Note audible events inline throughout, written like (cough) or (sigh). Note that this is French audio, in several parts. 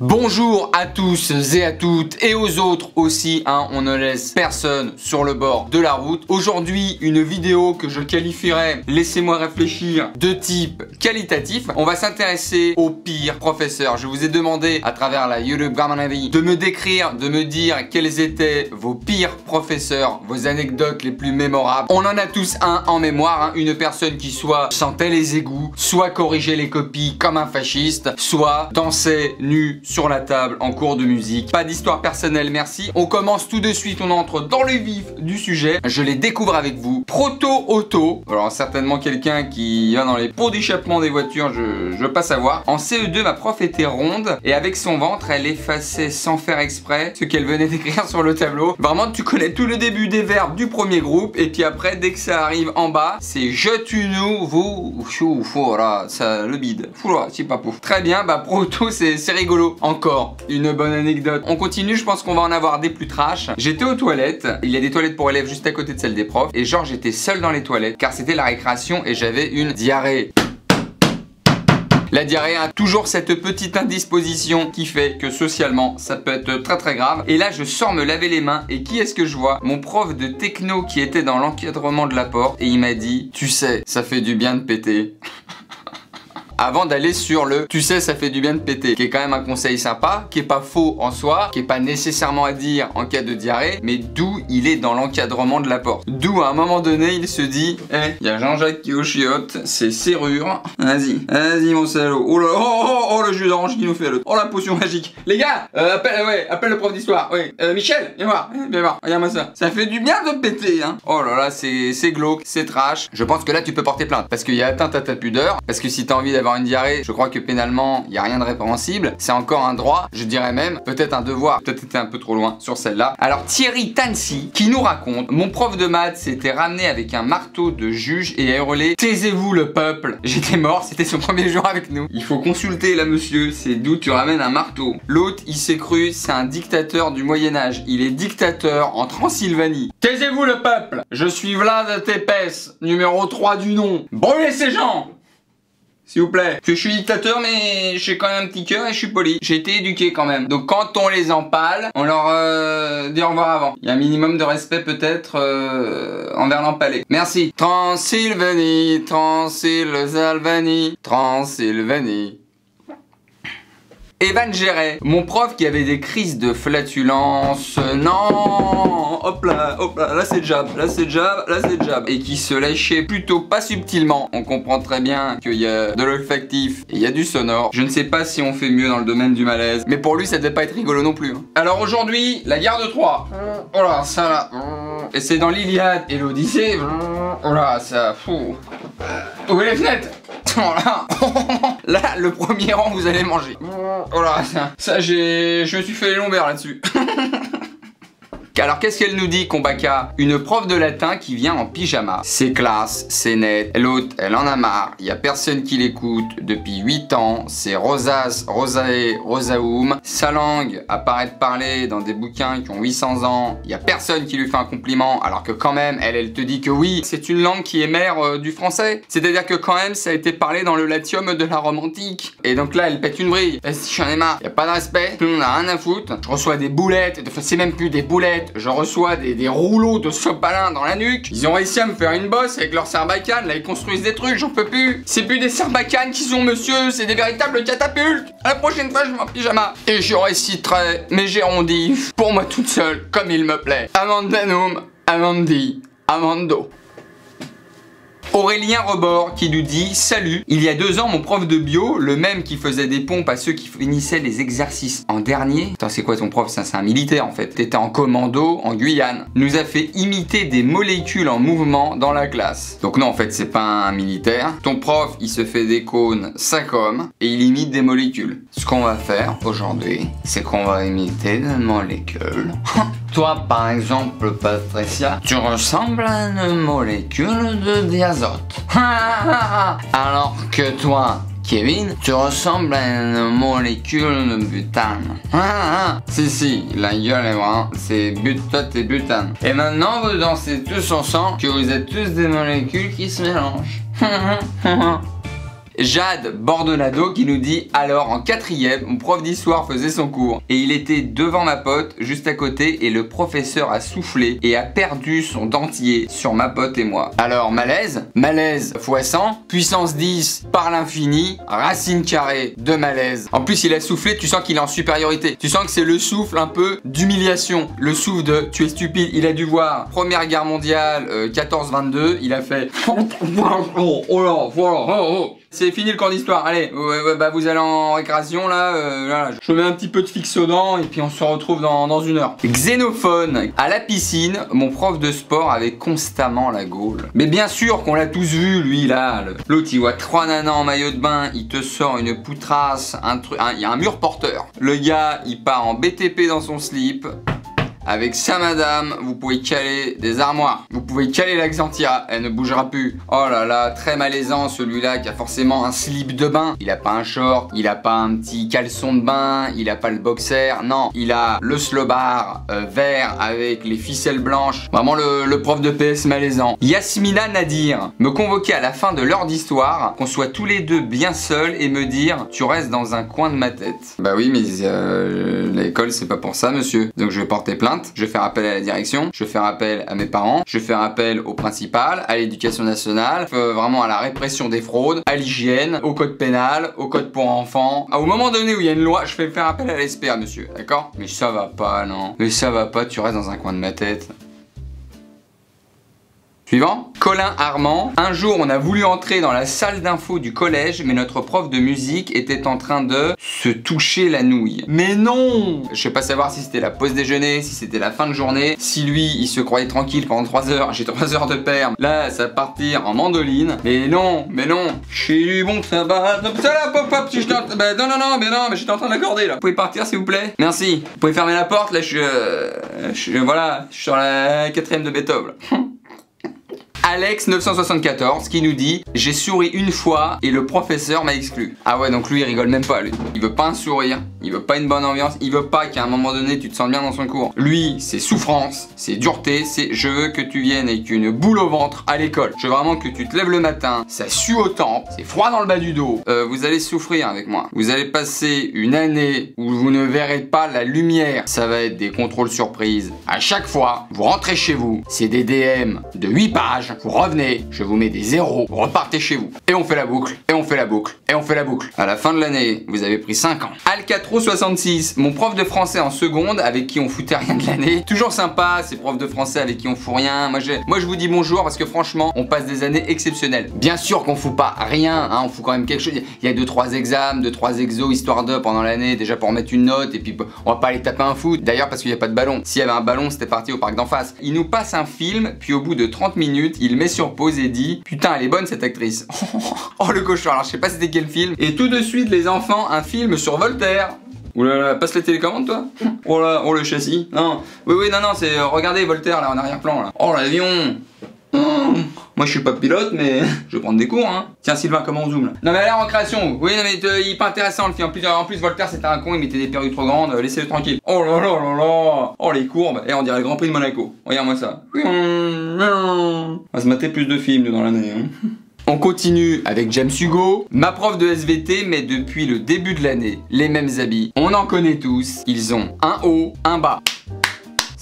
Bonjour à tous et à toutes et aux autres aussi, hein, on ne laisse personne sur le bord de la route. Aujourd'hui, une vidéo que je qualifierais, laissez-moi réfléchir, de type qualitatif. On va s'intéresser au pire professeur. Je vous ai demandé à travers la YouTube Grammarly de me décrire, de me dire quels étaient vos pires professeurs, vos anecdotes les plus mémorables. On en a tous un en mémoire, hein. une personne qui soit sentait les égouts, soit corrigeait les copies comme un fasciste, soit dansait nu sur la table en cours de musique. Pas d'histoire personnelle, merci. On commence tout de suite, on entre dans le vif du sujet. Je les découvre avec vous. Proto Auto. Alors certainement quelqu'un qui va dans les pots d'échappement des voitures, je, je veux pas savoir. En CE2, ma prof était ronde et avec son ventre, elle effaçait sans faire exprès ce qu'elle venait (laughs) d'écrire sur le tableau. Vraiment, tu connais tout le début des verbes du premier groupe et puis après, dès que ça arrive en bas, c'est je tu nous vous chou voilà, ça le bide. Foula, c'est pas pouf. Très bien, bah Proto, c'est rigolo. Encore une bonne anecdote. On continue, je pense qu'on va en avoir des plus trash. J'étais aux toilettes, il y a des toilettes pour élèves juste à côté de celle des profs, et genre j'étais seul dans les toilettes car c'était la récréation et j'avais une diarrhée. La diarrhée a toujours cette petite indisposition qui fait que socialement ça peut être très très grave. Et là je sors me laver les mains et qui est-ce que je vois? Mon prof de techno qui était dans l'encadrement de la porte et il m'a dit Tu sais, ça fait du bien de péter avant d'aller sur le tu sais ça fait du bien de péter qui est quand même un conseil sympa qui est pas faux en soi qui est pas nécessairement à dire en cas de diarrhée mais d'où il est dans l'encadrement de la porte. D'où à un moment donné il se dit eh il y a Jean-Jacques qui est au chiotte c'est serrure. Vas-y vas-y mon salaud. Oh, là, oh, oh, oh, le jus d'orange qui nous fait le oh la potion magique. Les gars euh, appelle ouais appelle le prof d'histoire. Oui euh, Michel viens voir. Viens voir. Regarde-moi ça. Ça fait du bien de péter hein. Oh là là c'est glauque c'est trash. Je pense que là tu peux porter plainte parce qu'il y a atteinte à ta pudeur parce que si t'as envie d'avoir une diarrhée, je crois que pénalement, il n'y a rien de répréhensible. C'est encore un droit, je dirais même, peut-être un devoir. Peut-être été un peu trop loin sur celle-là. Alors Thierry Tansi, qui nous raconte, mon prof de maths s'était ramené avec un marteau de juge et a hurlé « Taisez-vous le peuple (laughs) !» J'étais mort, c'était son premier jour avec nous. Il faut consulter là monsieur, c'est d'où tu ramènes un marteau. L'autre, il s'est cru, c'est un dictateur du Moyen-Âge. Il est dictateur en Transylvanie. Taisez-vous le peuple Je suis Vlad Tepes, numéro 3 du nom. Brûlez ces gens s'il vous plaît. Que je suis dictateur, mais j'ai quand même un petit cœur et je suis poli. J'ai été éduqué quand même. Donc quand on les empale, on leur euh, dit au revoir avant. Il y a un minimum de respect peut-être euh, envers l'empalé. Merci. Transylvanie, Transylvanie, Transylvanie. Evan Géret, mon prof qui avait des crises de flatulence, non, hop là, hop là, là c'est jab, là c'est jab, là c'est jab, et qui se lâchait plutôt pas subtilement. On comprend très bien qu'il y a de l'olfactif et il y a du sonore. Je ne sais pas si on fait mieux dans le domaine du malaise, mais pour lui ça devait pas être rigolo non plus. Hein. Alors aujourd'hui, la guerre de Troie. Oh là, ça là. Et c'est dans l'Iliade et l'Odyssée. Oh là, ça, fou. Ouvrez les fenêtres? (laughs) Là, le premier rang, vous allez manger. Oh là, ça, ça j'ai... Je me suis fait les lombaires là-dessus. (laughs) Alors qu'est-ce qu'elle nous dit, Kombaka Une prof de latin qui vient en pyjama. C'est classe, c'est net. L'autre, elle en a marre. Il y a personne qui l'écoute depuis 8 ans. C'est Rosas, Rosae, Rosaum. Sa langue apparaît de parler dans des bouquins qui ont 800 ans. Il y a personne qui lui fait un compliment. Alors que quand même, elle, elle te dit que oui, c'est une langue qui est mère euh, du français. C'est-à-dire que quand même, ça a été parlé dans le latium de la Rome antique. Et donc là, elle pète une brille. J'en ai marre. Y a pas de respect. Tout le monde a rien à foutre. Je reçois des boulettes. C'est même plus des boulettes je reçois des, rouleaux de sopalin dans la nuque. Ils ont réussi à me faire une bosse avec leur serbacane. Là, ils construisent des trucs, j'en peux plus. C'est plus des serbacanes qui sont, monsieur, c'est des véritables catapultes. À la prochaine fois, je m'en pyjama. Et je réciterai mes gérondifs pour moi toute seule, comme il me plaît. Amandanum, Amandi, Amando. Aurélien Rebord qui nous dit Salut, il y a deux ans mon prof de bio, le même qui faisait des pompes à ceux qui finissaient les exercices en dernier, attends c'est quoi ton prof? Ça c'est un militaire en fait, t'étais en commando en Guyane, nous a fait imiter des molécules en mouvement dans la classe. Donc non en fait c'est pas un militaire, ton prof il se fait des cônes 5 hommes et il imite des molécules. Ce qu'on va faire aujourd'hui, c'est qu'on va imiter des molécules. (laughs) Toi, par exemple, Patricia, tu ressembles à une molécule de (laughs) Alors que toi, Kevin, tu ressembles à une molécule de butane. (laughs) si, si, la gueule est vraiment, c'est butote et butane. Et maintenant, vous dansez tous ensemble que vous êtes tous des molécules qui se mélangent. (laughs) Jade Bordonado qui nous dit alors en quatrième, mon prof d'histoire faisait son cours et il était devant ma pote juste à côté et le professeur a soufflé et a perdu son dentier sur ma pote et moi. Alors malaise, malaise x 100, puissance 10 par l'infini, racine carrée de malaise. En plus il a soufflé, tu sens qu'il est en supériorité. Tu sens que c'est le souffle un peu d'humiliation, le souffle de tu es stupide. Il a dû voir Première Guerre mondiale 14-22, euh, il a fait oh là, voilà, oh, oh. C'est fini le cours d'histoire, allez, bah vous allez en récréation là, euh, je mets un petit peu de dents et puis on se retrouve dans, dans une heure. Xénophone, à la piscine, mon prof de sport avait constamment la gaule. Mais bien sûr qu'on l'a tous vu, lui là, l'autre il voit trois nanas en maillot de bain, il te sort une poutrasse, un truc, il y a un mur porteur. Le gars, il part en BTP dans son slip, avec ça, madame, vous pouvez caler des armoires. Vous pouvez caler la elle ne bougera plus. Oh là là, très malaisant celui-là qui a forcément un slip de bain. Il a pas un short, il a pas un petit caleçon de bain, il a pas le boxer. Non, il a le slowbar euh, vert avec les ficelles blanches. Vraiment le, prof de PS malaisant. Yasmina Nadir me convoquer à la fin de l'heure d'histoire, qu'on soit tous les deux bien seuls et me dire tu restes dans un coin de ma tête. Bah oui, mais euh, l'école c'est pas pour ça, monsieur. Donc je vais porter plainte je vais faire appel à la direction, je vais faire appel à mes parents, je vais faire appel au principal, à l'éducation nationale, euh, vraiment à la répression des fraudes, à l'hygiène, au code pénal, au code pour enfants. Au moment donné où il y a une loi, je vais faire appel à l'ESPER, monsieur, d'accord? Mais ça va pas, non? Mais ça va pas, tu restes dans un coin de ma tête. Suivant. Colin Armand. Un jour, on a voulu entrer dans la salle d'info du collège, mais notre prof de musique était en train de se toucher la nouille. Mais non Je sais pas savoir si c'était la pause déjeuner, si c'était la fin de journée, si lui, il se croyait tranquille pendant 3 heures, j'ai 3 heures de perme. Là, ça va partir en mandoline. Mais non, mais non. Chez lui, bon ça va. Ça là, pop, pop, je bah, non, non, non, mais non, mais j'étais en train d'accorder là. Vous pouvez partir s'il vous plaît Merci. Vous pouvez fermer la porte, là, je, euh, je voilà, je suis sur la quatrième de Beethoven. Alex974 qui nous dit J'ai souri une fois et le professeur m'a exclu. Ah ouais, donc lui il rigole même pas lui. Il veut pas un sourire, il veut pas une bonne ambiance, il veut pas qu'à un moment donné tu te sens bien dans son cours. Lui, c'est souffrance, c'est dureté, c'est je veux que tu viennes avec une boule au ventre à l'école. Je veux vraiment que tu te lèves le matin, ça sue au tempes, c'est froid dans le bas du dos. Euh, vous allez souffrir avec moi. Vous allez passer une année où vous ne verrez pas la lumière. Ça va être des contrôles surprises. À chaque fois, vous rentrez chez vous, c'est des DM de 8 pages vous revenez, je vous mets des zéros, repartez chez vous. Et on fait la boucle, et on fait la boucle, et on fait la boucle. À la fin de l'année, vous avez pris 5 ans. Alcatro66, mon prof de français en seconde avec qui on foutait rien de l'année. Toujours sympa, ces profs de français avec qui on fout rien. Moi je, vous dis bonjour parce que franchement, on passe des années exceptionnelles. Bien sûr qu'on fout pas rien, hein, on fout quand même quelque chose. Il y a 2-3 examens, 2-3 exos, histoire de pendant l'année, déjà pour mettre une note, et puis on va pas aller taper un foot. D'ailleurs parce qu'il n'y a pas de ballon. S'il y avait un ballon, c'était parti au parc d'en face. Il nous passe un film, puis au bout de 30 minutes, il met sur pause et dit Putain, elle est bonne cette actrice. (laughs) oh le cochon, alors je sais pas c'était quel film. Et tout de suite, les enfants, un film sur Voltaire. Oulala, passe la télécommande toi? Oh là, oh le châssis. Non, oui, oui, non, non, c'est. Euh, regardez Voltaire là en arrière-plan là. Oh l'avion moi je suis pas pilote mais (laughs) je vais prendre des cours hein. Tiens Sylvain comment on zoom là? Non mais là en création Oui non mais euh, il est pas intéressant le film. En plus, en plus Voltaire c'était un con, il mettait des perruques trop grandes, euh, laissez-le tranquille. Oh là là là là Oh les courbes Et on dirait le Grand Prix de Monaco. Regarde-moi ça. On va se mater plus de films dans l'année hein. (laughs) On continue avec James Hugo, ma prof de SVT mais depuis le début de l'année, les mêmes habits. On en connaît tous, ils ont un haut, un bas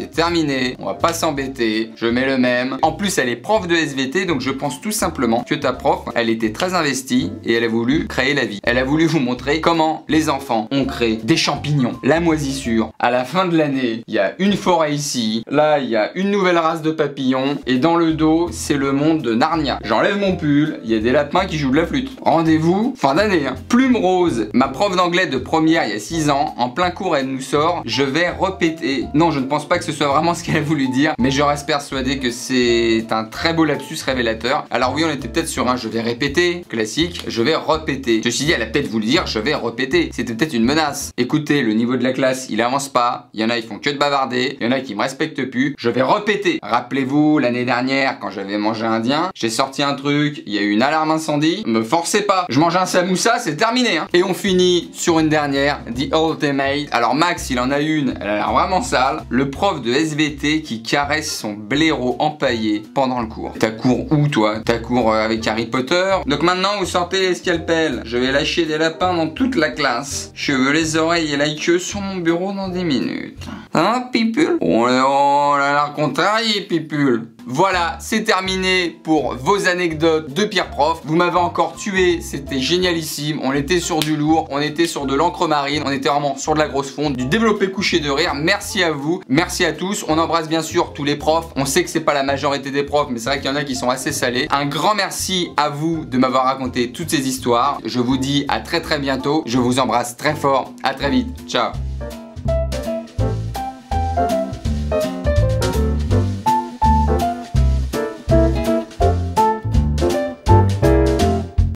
c'est terminé, on va pas s'embêter, je mets le même. En plus, elle est prof de SVT, donc je pense tout simplement que ta prof, elle était très investie et elle a voulu créer la vie. Elle a voulu vous montrer comment les enfants ont créé des champignons, la moisissure. À la fin de l'année, il y a une forêt ici, là, il y a une nouvelle race de papillons, et dans le dos, c'est le monde de Narnia. J'enlève mon pull, il y a des lapins qui jouent de la flûte. Rendez-vous, fin d'année. Hein. Plume Rose, ma prof d'anglais de première il y a 6 ans, en plein cours, elle nous sort, je vais répéter. Non, je ne pense pas que ce soit vraiment ce qu'elle a voulu dire, mais je reste persuadé que c'est un très beau lapsus révélateur. Alors oui, on était peut-être sur un je vais répéter, classique, je vais répéter. Je suis dit, elle a peut-être voulu dire je vais répéter. C'était peut-être une menace. Écoutez, le niveau de la classe, il avance pas. Il y en a, ils font que de bavarder. Il y en a qui me respectent plus. Je vais répéter. Rappelez-vous, l'année dernière, quand j'avais mangé indien, j'ai sorti un truc, il y a eu une alarme incendie. Me forcez pas. Je mange un samoussa, c'est terminé. Hein. Et on finit sur une dernière, The Ultimate. Alors Max, il en a une, elle a l'air vraiment sale. Le prof de SVT qui caresse son blaireau empaillé pendant le cours. T'as cours où toi? T'as cours euh, avec Harry Potter? Donc maintenant vous sortez les scalpels. Je vais lâcher des lapins dans toute la classe. Je veux les oreilles et la queue sur mon bureau dans des minutes. Hein, Pipule On a l'air contrarié, Pipule. Voilà, c'est terminé pour vos anecdotes de pire prof. Vous m'avez encore tué, c'était génialissime. On était sur du lourd, on était sur de l'encre marine, on était vraiment sur de la grosse fonte, du développé couché de rire. Merci à vous, merci à tous. On embrasse bien sûr tous les profs. On sait que c'est pas la majorité des profs, mais c'est vrai qu'il y en a qui sont assez salés. Un grand merci à vous de m'avoir raconté toutes ces histoires. Je vous dis à très très bientôt. Je vous embrasse très fort. À très vite. Ciao.